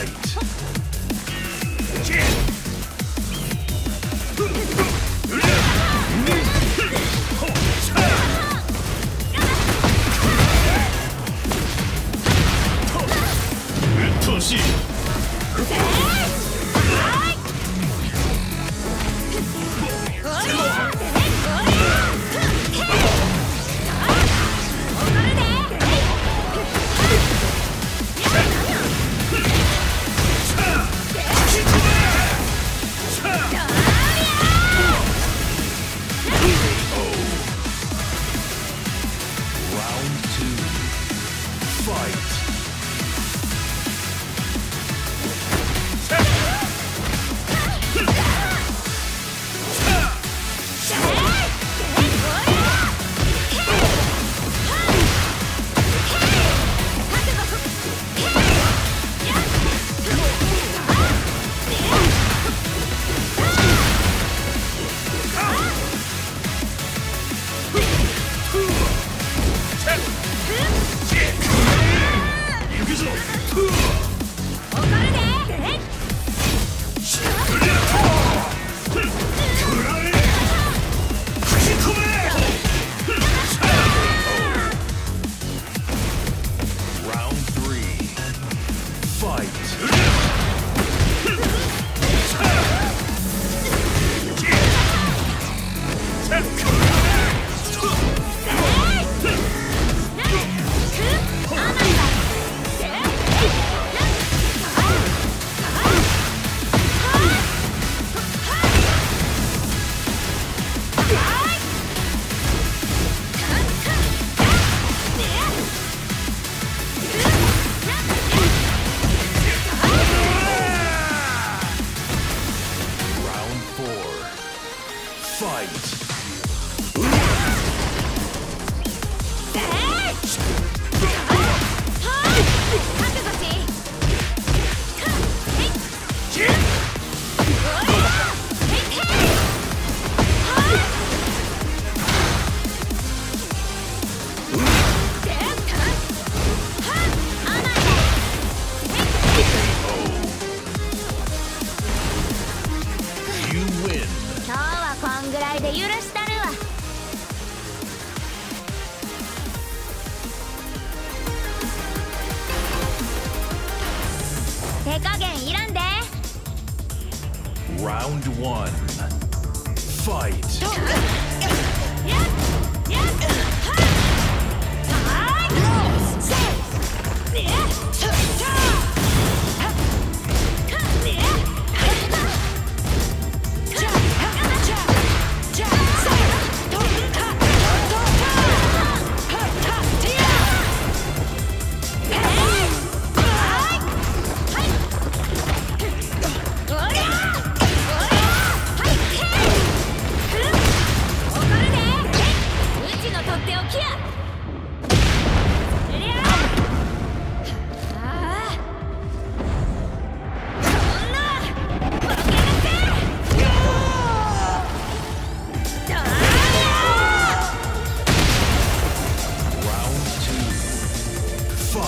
Fight. fight.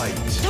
Fight.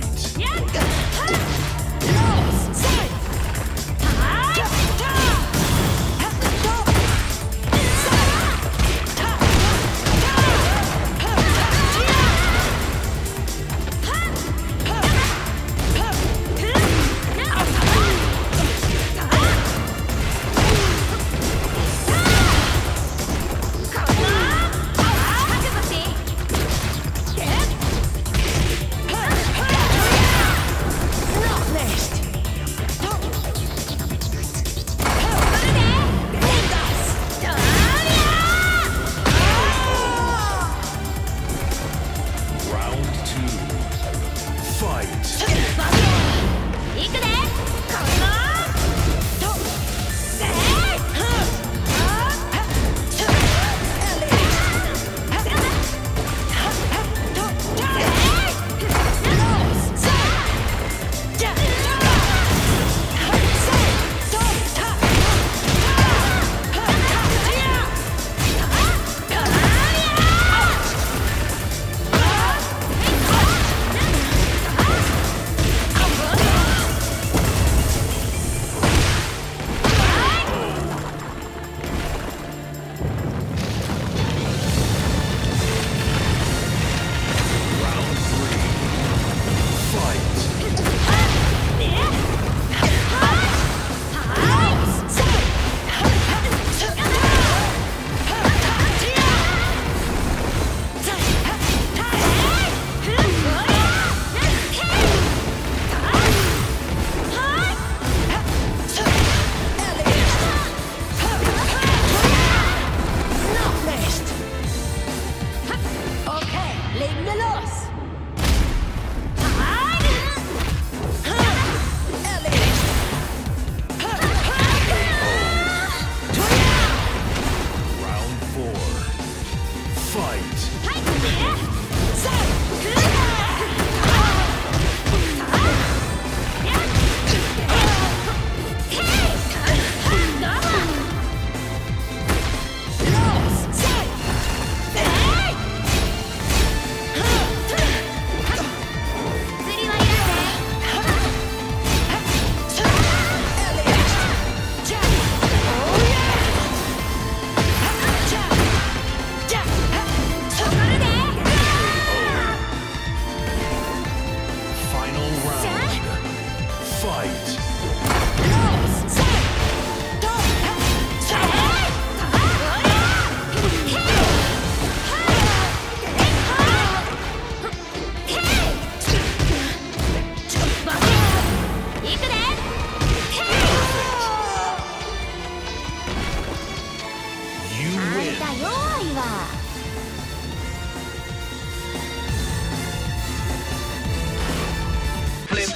Fight. 覚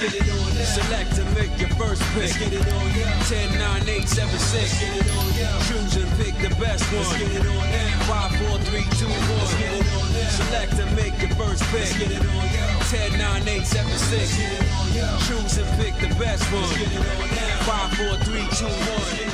get it on now. Select and make your first pick. Let's get it on yeah. 10, 9, 8, 7, 6. Let's get it on yeah. Choose and pick the best one. Let's get it on now. 5, 4, 3, 2, 1. Let's get it on now. Select and make your first pick. Let's get it on yeah. 10, 9, 8, 7, 6. Let's get it on yeah. Choose and pick the best one. Let's get it on now. 5, 4, 3, 2, 1.